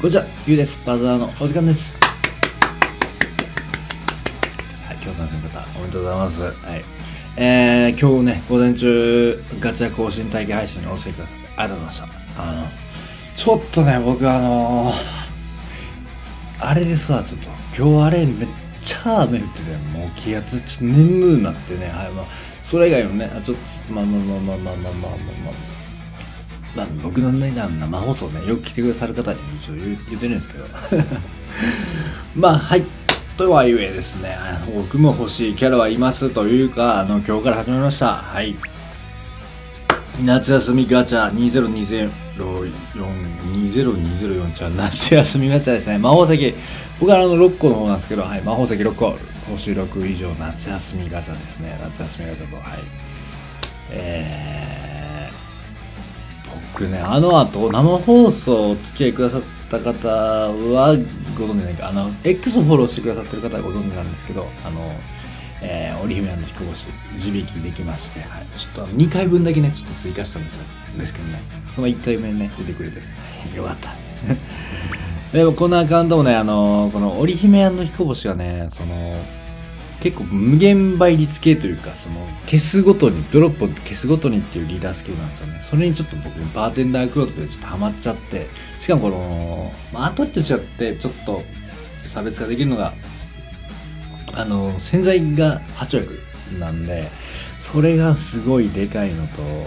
こんにちは、ゆうです。バザーのお時間です。はい、今日の方、おめでとうございます。はい。えー、今日ね、午前中、ガチャ更新体験配信にお付きくださって、ありがとうございました。あの、ちょっとね、僕あのあれですわ、ちょっと。今日あれ、めっちゃ雨降ってて、もう気圧、ちょっと眠くなってね、はい、まあ、それ以外のね、あちょっと、まあまあまあまあまあまあまあまあまあ、まあ、僕のね、生放送ね、よく来てくださる方にちょっと言ってるんですけど。まあ、はい。とはいえですね、僕も欲しいキャラはいますというか、あの、今日から始めました。はい。夏休みガチャ2020 2020ちゃう夏休みガチャですね。魔法石。僕はあの6個の方なんですけど、はい。魔法石6個。星6以上夏休みガチャですね。夏休みガチャと、はい。えー僕ね、あの後、生放送お付き合いくださった方はご存知ないか、あの、X をフォローしてくださってる方はご存知なんですけど、あの、えー、織姫の彦星、地引きできまして、はい、ちょっと2回分だけね、ちょっと追加したんですよ。ですけどね、その1回目ね、出てくれて、よかった。でもこのアカウントもね、あのこの織姫の彦星はね、その、結構無限倍率系というか、その、消すごとに、ドロップを消すごとにっていうリーダースキルなんですよね。それにちょっと僕、バーテンダークロードでちょっとハマっちゃって、しかもこの、まあ、後と違って、ちょっと差別化できるのが、あの、洗剤が8枠なんで、それがすごいでかいのと、ね、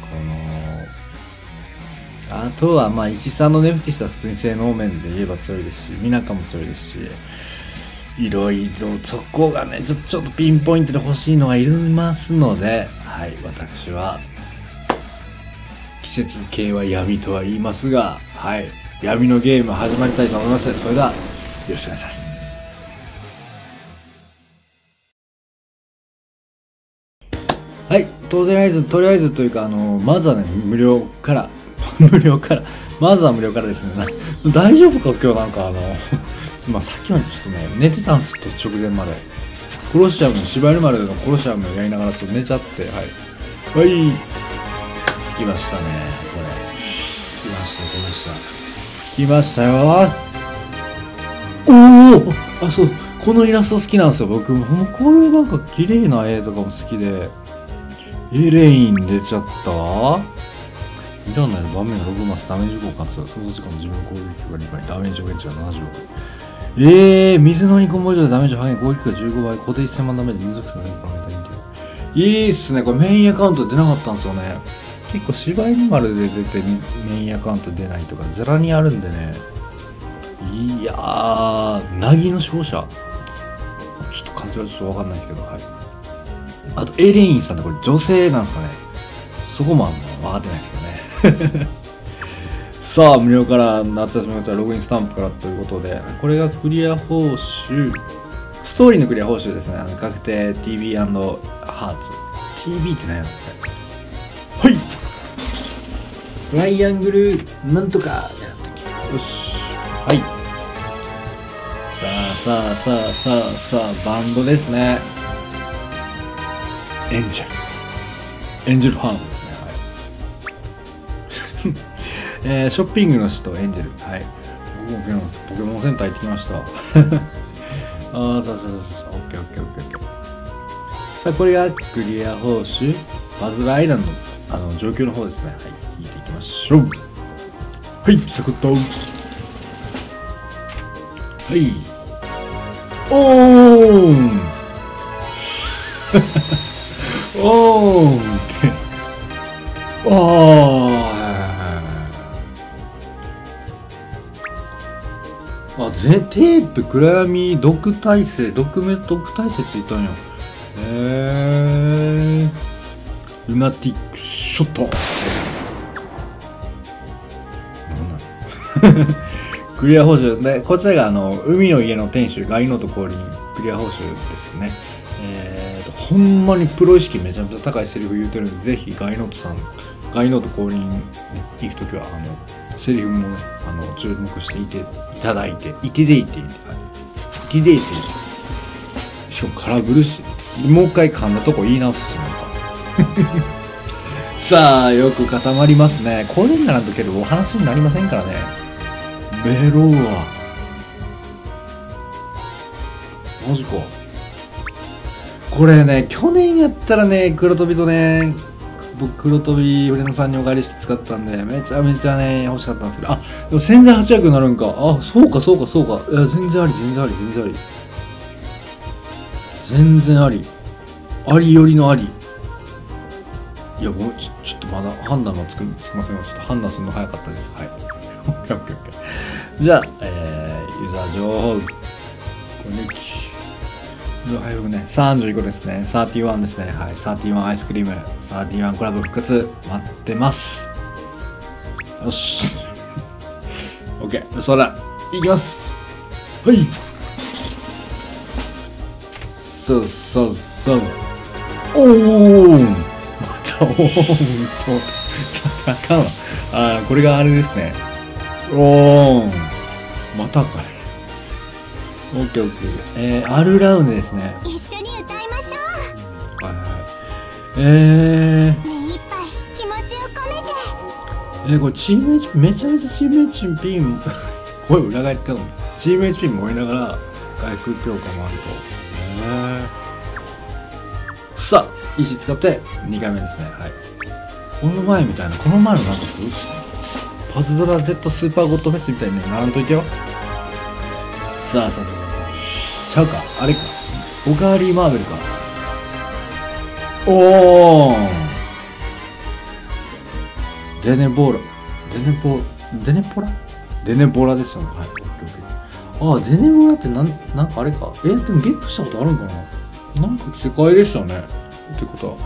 この、あとは、まあ、石さんのネフティスは普通に性能面で言えば強いですし、ミナカも強いですし、いろいろ、そこがね、ちょちょっとピンポイントで欲しいのがいますので、はい、私は、季節系は闇とは言いますが、はい、闇のゲーム始まりたいと思います。それでは、よろしくお願いします。はい、とりあえず、とりあえずというか、あの、まずはね、無料から、無料から、まずは無料からですね。大丈夫か？今日なんかあの、まあさっきまでちょっとね、寝てたんですよ、直前まで。コロシアム、芝居丸でのコロシアムやりながらちょっと寝ちゃって、はい。はい。来ましたね、これ。来ました、来ました。来ましたよおおあ、そう、このイラスト好きなんですよ。僕、ほんまこういうなんか綺麗な絵とかも好きで。エレイン出ちゃったいらない場面が6マスダメージ効果強い。操作時間の自分攻撃が2倍、ダメージ減値が76。えー、水の2コンボ以上でダメージ半減、攻撃が15倍、固定1000万ダメージ、水属性の変化がメタいいいっすね。これメインアカウント出なかったんですよね。結構芝居丸で出てメインアカウント出ないとか、ザラにあるんでね。いやー、なぎの勝者。ちょっと漢字はちょっとわかんないですけど、はい。あと、エレインさんってこれ女性なんですかね。そこもあんま分かってないですけどね。さあ、無料から夏休みのログインスタンプからということで、これがクリア報酬、ストーリーのクリア報酬ですね。あの確定 TV& ハーツ。TV って何やろこれはいトライアングルなんとかやっよし。はい。さあさあさあさあさあ、バンドですね。エンジェル。エンジェルファーえーショッピングの使徒エンジェル。はい。僕もポケモンセンター行ってきました。ああ、そうそうそうそう。オッケーオッケーオッケーオッケー。さあ、これがクリア報酬。バズルアイランド、あの、状況の方ですね。はい。聞いていきましょう。はい、サクッと。はい。おーんお ーんお ーあ、ぜテープ、暗闇、毒耐性、毒目、毒耐性ついたんや。へー。ルナティックショット。なんなん クリア報酬で、こちらがあの海の家の店主、ガイノート降臨、クリア報酬ですね。えーと、ほんまにプロ意識めちゃめちゃ高いセリフ言うてるんで、ぜひガイノートさん、ガイノート降臨、行くときは、あの、セリフもね、あの、注目していていただいて、いてでいて、はいいてでいて、しかも空振るし、もう一回噛んだとこ言い直すし、また。さあ、よく固まりますね。これにならんとけどお話になりませんからね。ベロアマジかこれね去年やったらね黒飛びとね僕黒飛び俺野さんにお借りして使ったんでめちゃめちゃね欲しかったんですけどあでも潜在8役になるんか。あそうかそうかそうか。いや全然あり全然あり全然あり。全然あり。ありよりのあり。いやごめんちょちょっとまだ判断がつくつきませんよちょっと判断するの早かったです。はい。じゃあ、えー、ユーザー情報コネクシはい、僕ね、35ですね。31ですね。はい、31アイスクリーム。31コラボ復活。待ってます。よし。OK。そら、いきます。はい。そうそうそう。おーまた、おーんと。ちょっとあかんわ。あー、これがあれですね。おーん。またかい。オッケーオッケー。えー、アルラウネですね。一緒に歌いましょはいはい。えう目いっぱい気持ちを込めてー、えー、これチーム HP、めちゃめちゃチーム HP、声裏返ってたの。チーム HP 燃えながら回復強化もあると。へーさあ、石使って2回目ですね。はい。この前みたいな、この前のなんかパズドラ Z スーパーゴッドフェスみたいにならんといてよ。さあさあ。ちゃうか？あれか。おかわりマーベルか。おーデネボーラ。デネポ、デネポラ？デネボラですよね。はい。ああ、デネボラってなん、なんかあれか？えでもゲットしたことあるんかななんか世界でしたね。ってことは。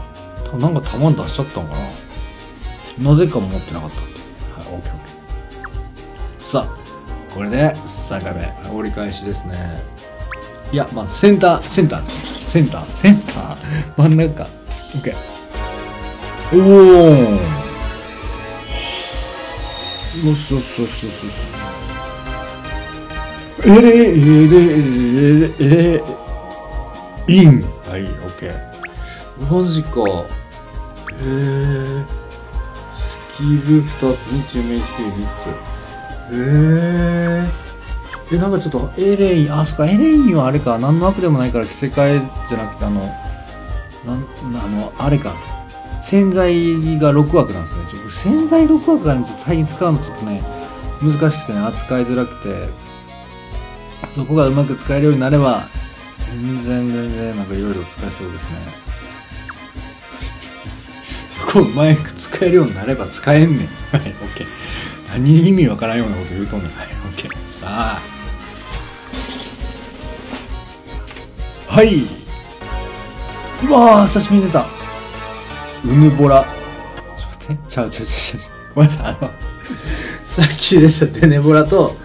たなんか弾出しちゃったんかななぜか持ってなかったって。はい、オッケーオッケー。さあ、これで3回目。折り返しですね。いや、まあ、センター、センターです。センター、センター、真ん中。オッケー。おー。よしよしよしよしよし。えー、えー、えー、えー、イン。はい、オッケー。マジか。へえ。スキル2つにチーム HP3 つ。へえ。で、なんかちょっと、エレイン、あ、そっか、エレインはあれか、何の悪でもないから着せ替えじゃなくて、あの、なん、あの、あれか、洗剤が6枠なんですね。ちょ洗剤6枠がね、最近使うのちょっとね、難しくてね、扱いづらくて、そこがうまく使えるようになれば、全然全然なんかいろいろ使えそうですね。そこをうまく使えるようになれば使えんねん。はい、オッケー。何意味わからんようなこと言うとんねん。はい、オッケー。さあ。はい。うわー、久しぶりに出た。うぬぼら。ちょっと待って。ちゃうちゃうちゃうちゃう。ごめんなさい。あの、さっき出たデネボラと、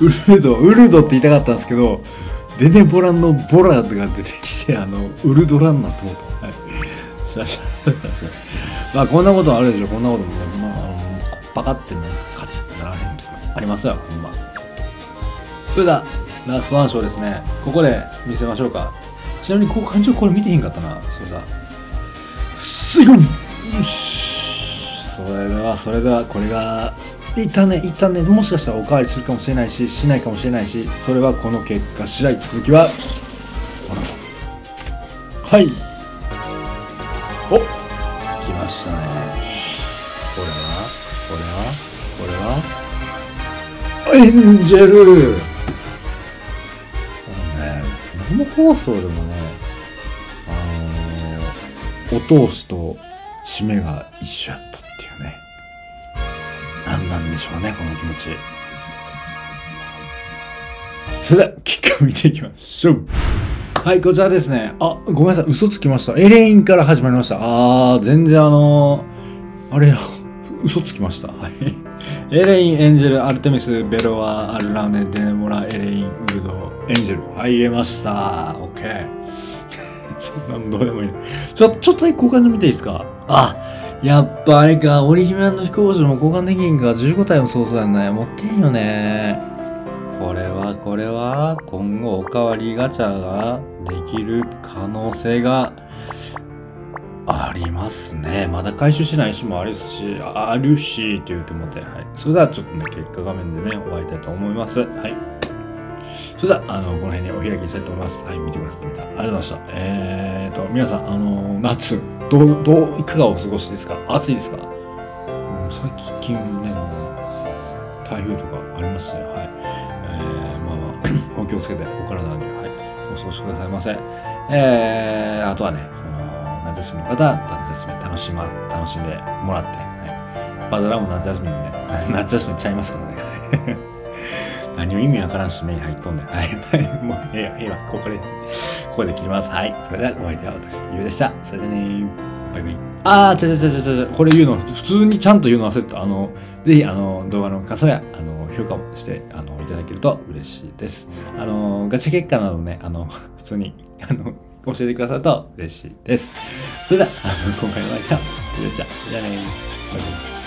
ウルド、ウルドって言いたかったんですけど、デネボラのボラが出てきて、あの、ウルドランナと思った。はい。しゃしゃしゃ。まあ、こんなことあるでしょ。こんなこともね、まあ、あの、バカってなんか勝ちってならへんとかありますよ、ほんま。それでは、ラストワンショーですね。ここで見せましょうか。ちなみに、こう、感情これ見てへんかったな。それだ。すいこんよし。それでは、それでは、これが、一旦ね、一旦ね、もしかしたらおかわりするかもしれないし、しないかもしれないし、それはこの結果次第。続きは、はい。お来ましたね。これはこれはこれはエンジェル、生放送でもね、あのー、お通しと締めが一緒やったっていうね。何なんでしょうね、この気持ち。それでは、結果を見ていきましょう。はい、こちらですね。あ、ごめんなさい、嘘つきました。エレインから始まりました。あー、全然あのー、あれや、嘘つきました。はい。エレイン、エンジェル、アルテミス、ベロア、アルラネ、デネモラ、エレイン、ウルド、エンジェル。はい、言えました。オッケー。そんなのどうでもいい。ちょ、ちょっとだけ交換で見ていいですか？あ、やっぱあれか、織姫彦星も交換できんか、15体もそうそうやんね。持ってんよね。これは、これは、今後おかわりガチャができる可能性がありますね。まだ回収しない石もあるし、あるし、って言ってもて、はい。それではちょっとね、結果画面でね、終わりたいと思います。はい。それでは、あの、この辺にお開きにしたいと思います。はい、見てくださってみた。ありがとうございました。えーと、皆さん、あの、夏、どう、どう、いかがお過ごしですか？暑いですか、うん、最近ね、台風とかありますし、はい。えー、まあまあ、お気をつけて、お体に、はい、お過ごしくださいませ。えー、あとはね、夏休みの方は、夏休み楽しま、楽しんでもらって、はい。バズラも夏休みなんで、夏休みちゃいますからね。何も意味わからんし、目に入っとんねん。はい。もう、ええや、ええわ。ここで、ここで切ります。はい。それでは、お相手は私、ゆうでした。それでねバイバイ。あー、ちゃちゃちゃちゃちゃちゃ、これ言うの、普通にちゃんと言うの忘れた。あの、ぜひ、あの、動画の感想や、あの、評価もして、あの、いただけると嬉しいです。あの、ガチャ結果などね、あの、普通に、あの、教えてくださると嬉しいです。それでは、今回のお相手は、でした。じゃあねバイバイ。